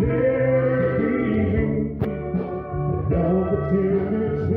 Living down the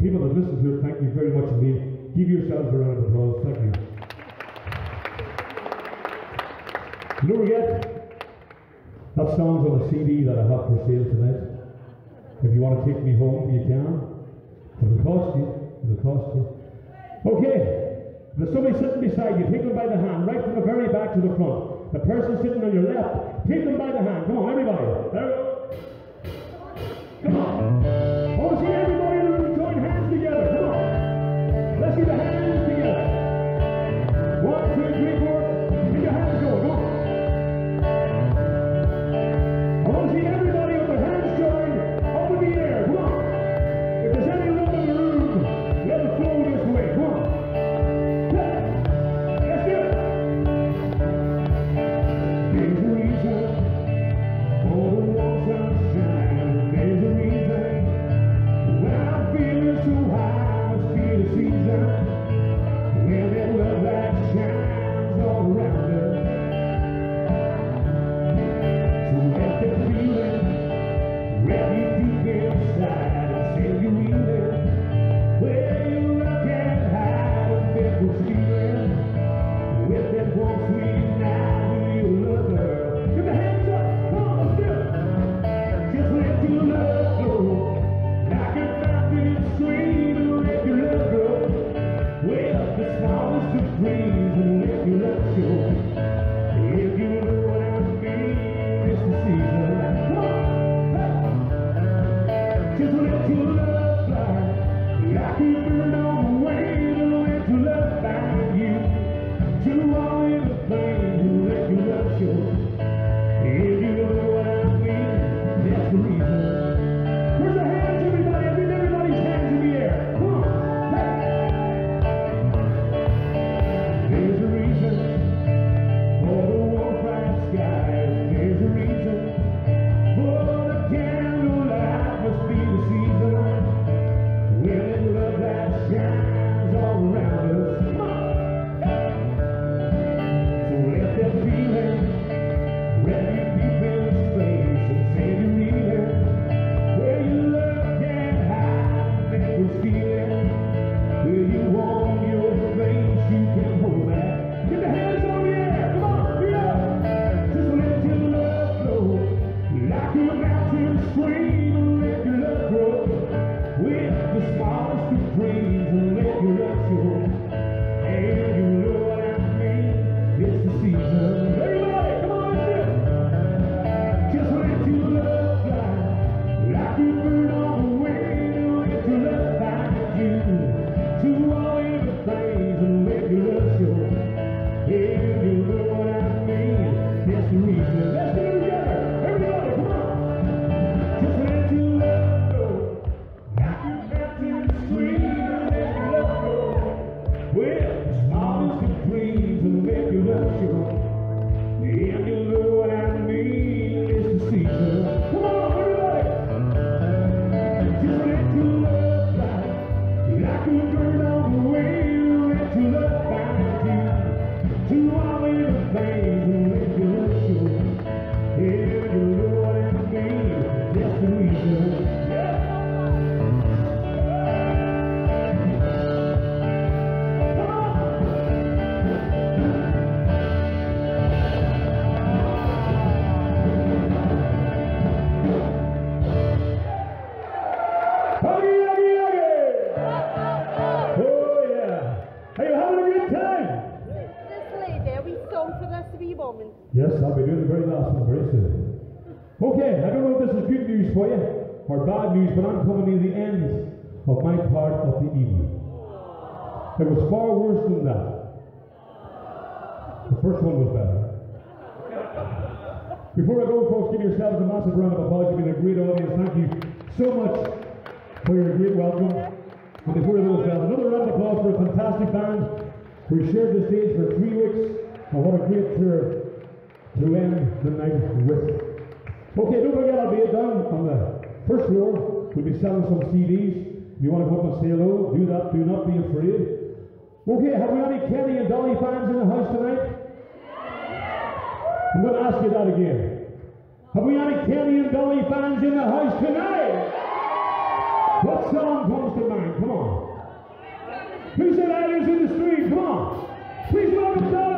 people that listen to it, thank you very much indeed. Give yourselves a round of applause. Thank you. Don't forget, that song's on a CD that I have for sale tonight. If you want to take me home, you can. It'll cost you. It'll cost you. Okay. There's somebody sitting beside you. Take them by the hand, right from the very back to the front. The person sitting on your left, take them by the hand. Come on, everybody. There. Come on. Or bad news, but I'm coming to the end of my part of the evening. It was far worse than that. The first one was better. Before I go, folks, give yourselves a massive round of applause. You've been a great audience. Thank you so much for your great welcome. And before we go, another round of applause for a fantastic band who shared the stage for three weeks. And what a great tour to end the night with. Okay, don't forget I'll be down on the first floor. We'll be selling some CDs. If you want to come up and say hello, do that. Do not be afraid. Okay, have we any Kenny and Dolly fans in the house tonight? I'm going to ask you that again. Have we any Kenny and Dolly fans in the house tonight? What song comes to mind? Come on. Who said Islands in the Stream? Come on. Please welcome Dolly.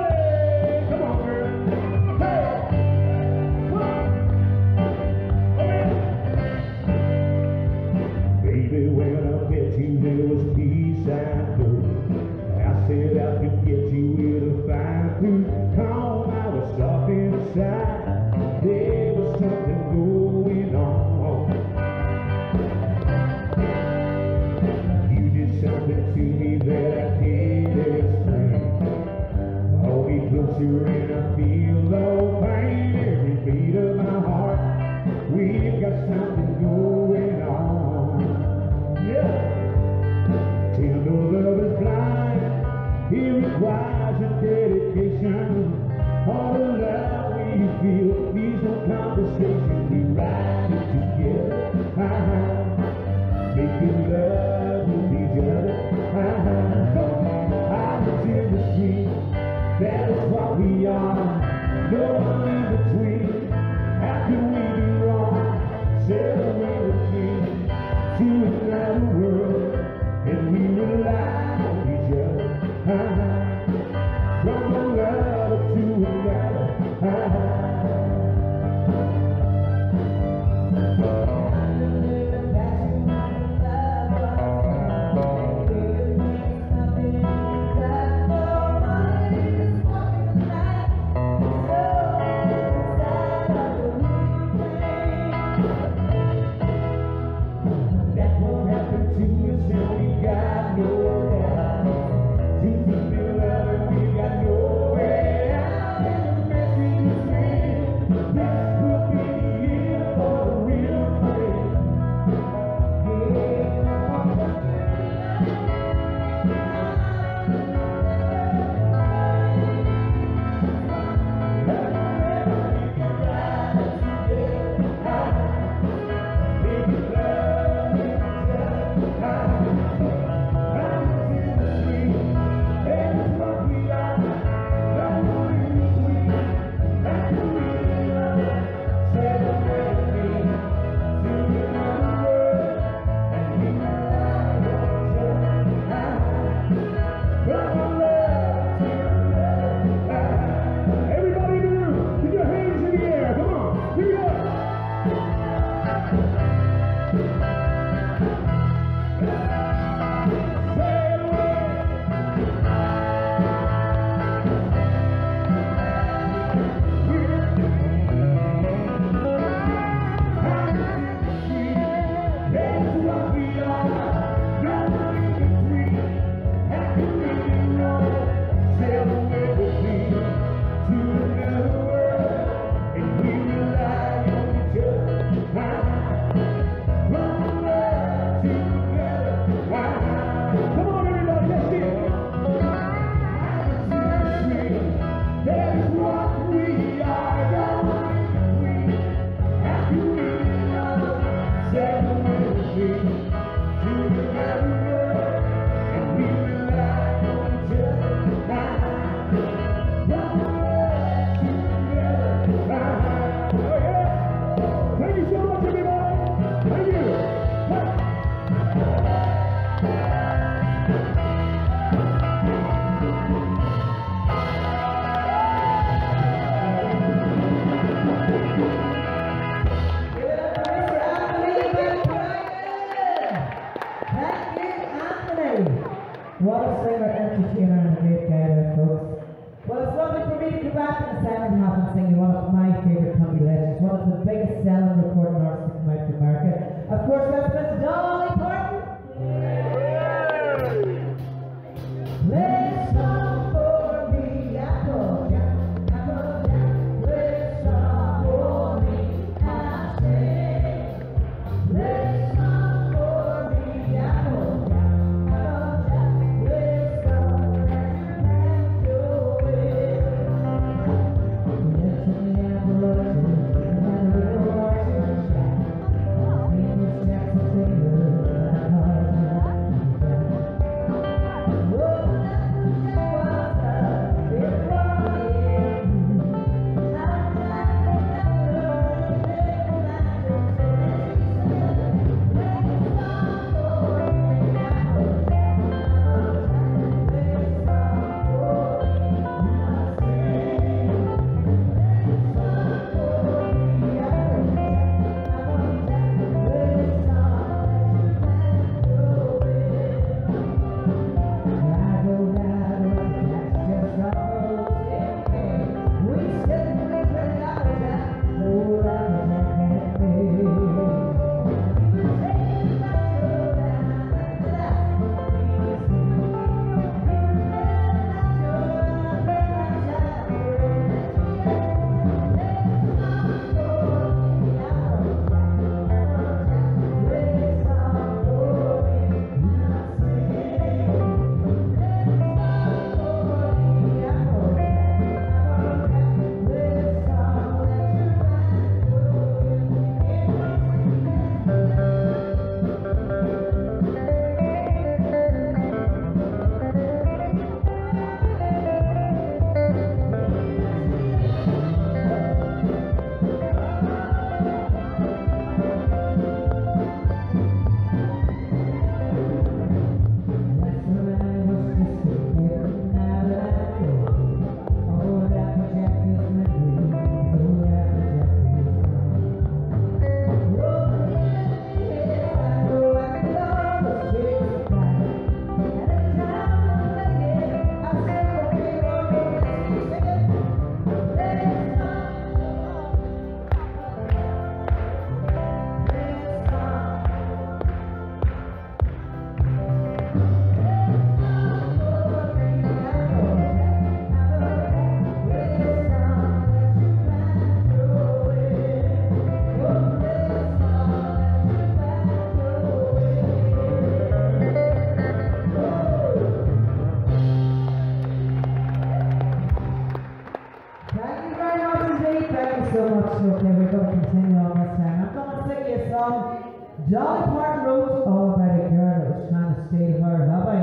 Dolly Parton wrote all about a girl that was trying to steal her hubby.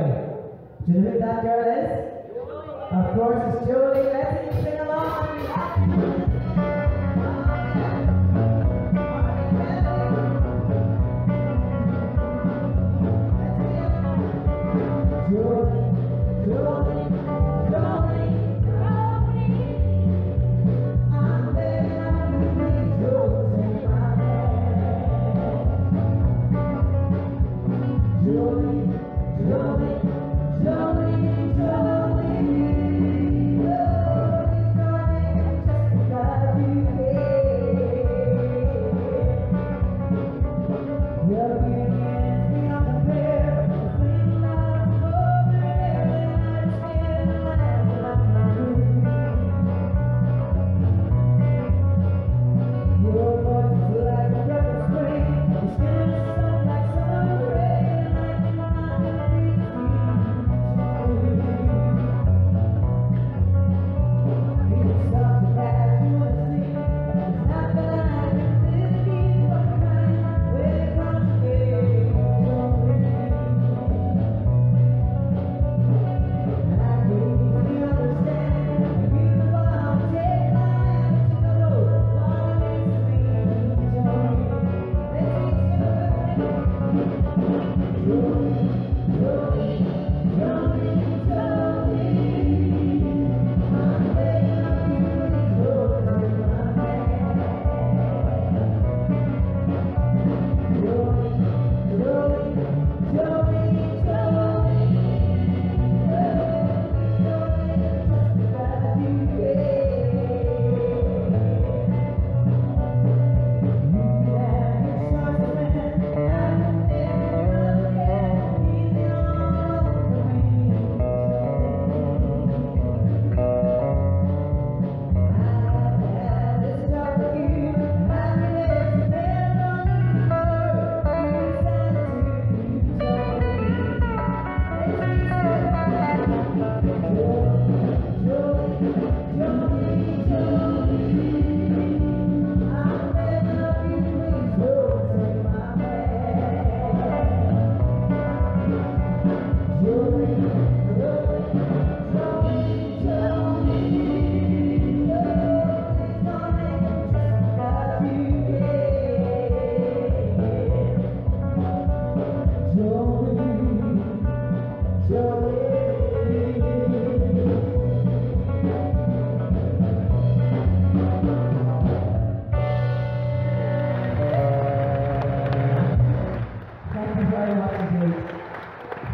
Do you know who that girl is? Of course, it's Jolene. Let's sing along.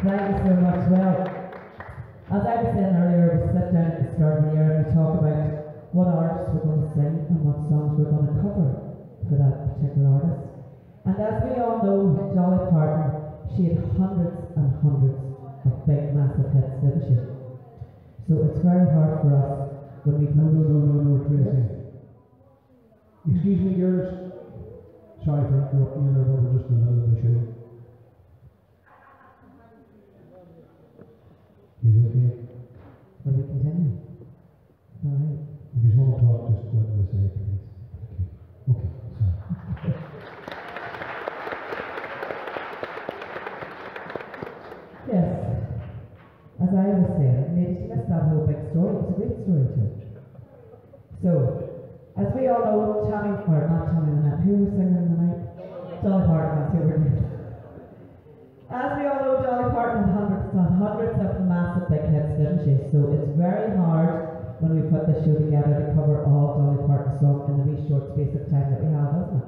Thank you so much. Well, as I was saying earlier, we sit down at the start of the year and we talk about what artists we're going to sing and what songs we're going to cover for that particular artist. And as we all know, Dolly Parton, she had hundreds and hundreds big, massive hits, didn't she? So it's very hard for us when we No, come no, no, no, no, Tracy. Excuse me, girls. Sorry for interrupting you there, but we're just in the middle of the show. It okay? when we continue. All right. If you want to talk, just go into the side, please. You. Okay, sorry. Yes. As I was saying, maybe she missed that whole big story. It was a great story too. So, as we all know, Tammy, or not Tammy Wynette, who was singing in the night? Dolly Parton, that's who we're doing. As we all know, Dolly Parton had hundreds and hundreds of massive big hits, didn't she? So it's very hard when we put this show together to cover all Dolly Parton songs in the wee short space of time that we have, isn't it?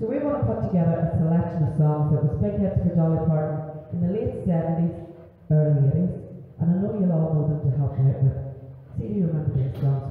So we want to put together a selection of songs that was big hits for Dolly Parton in the late 70s, early 80s, and I know you'll all know them to help me out with. You remember these songs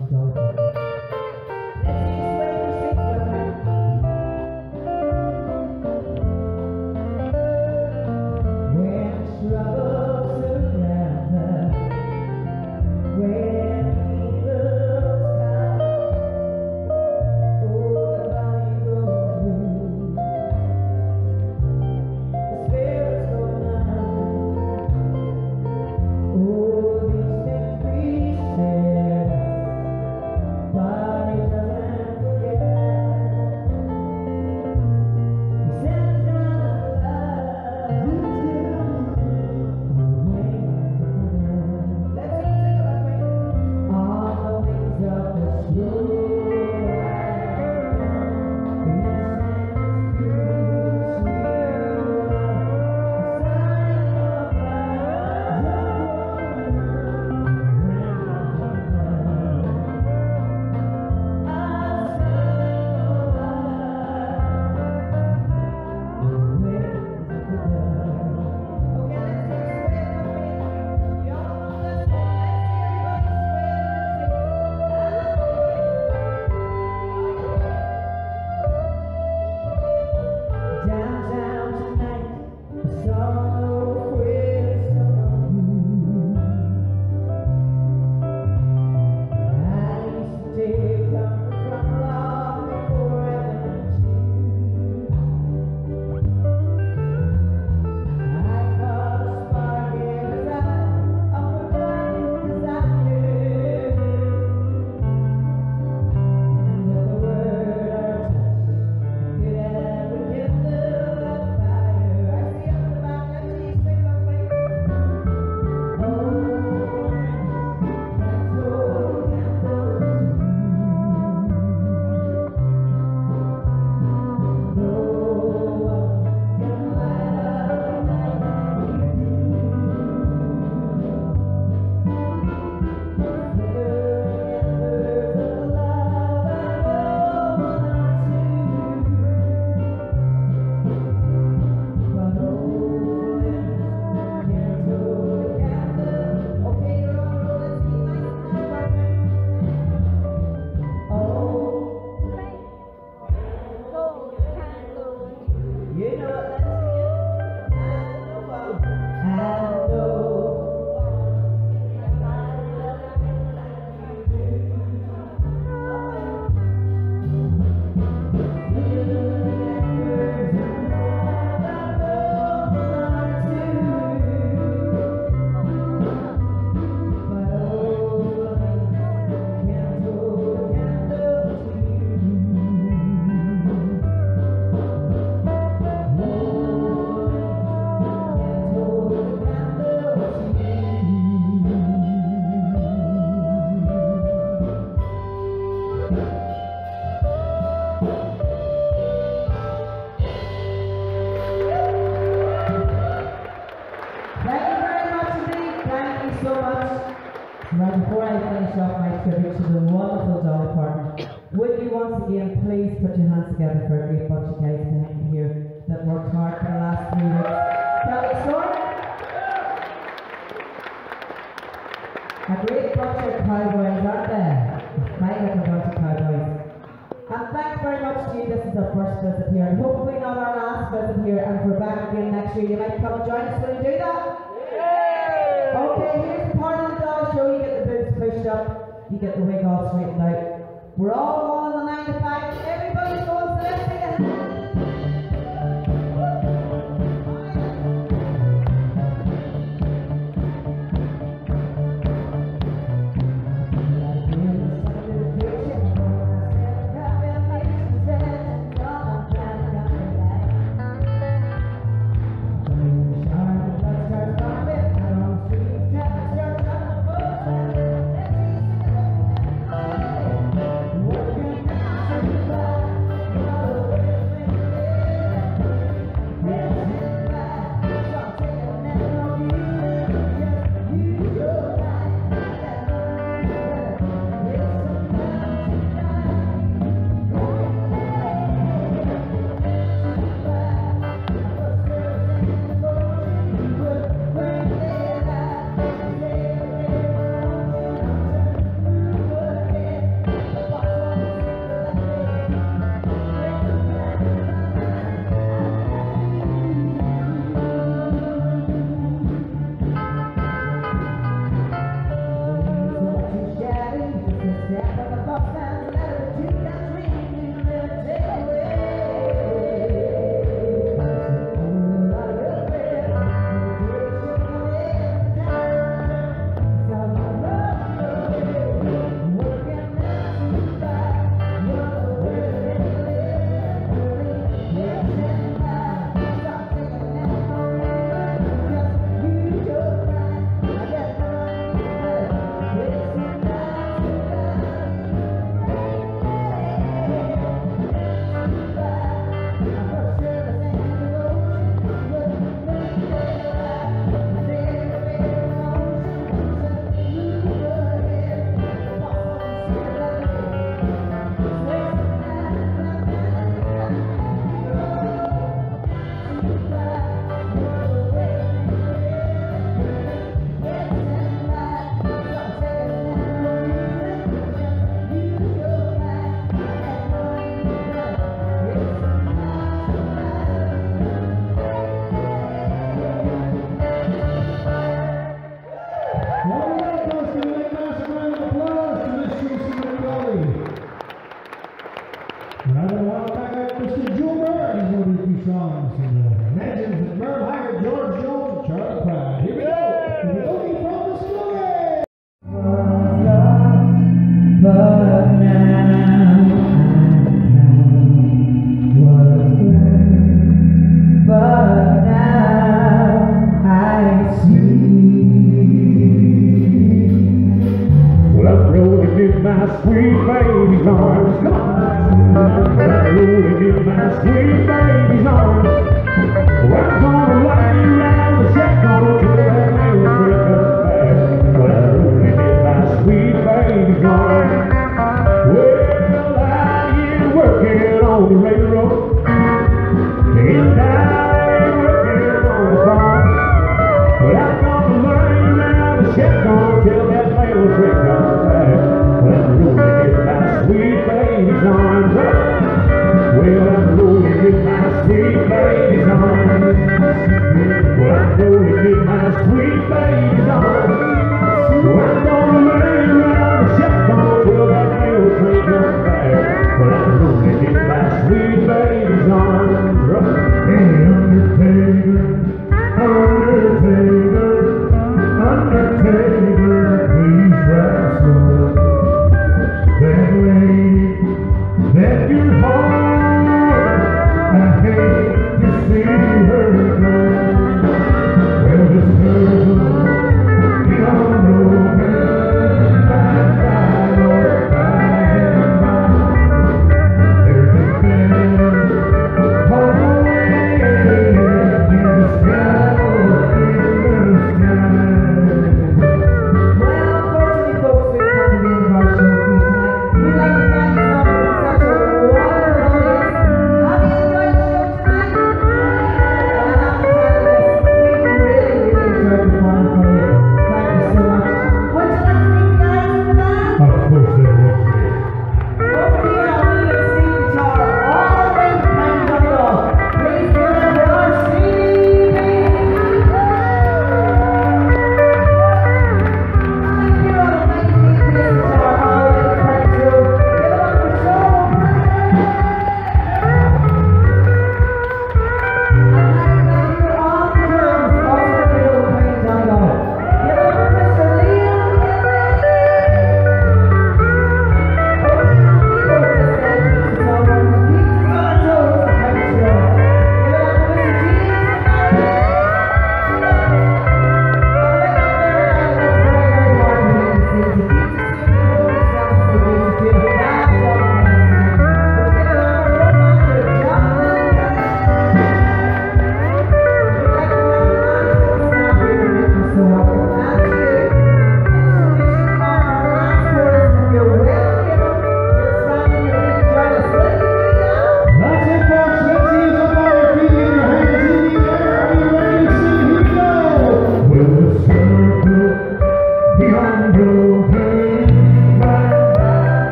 you get the wig off, sweet like We're all on the in my sweet baby's arms. Rolling in my sweet baby's arms. know my sweet.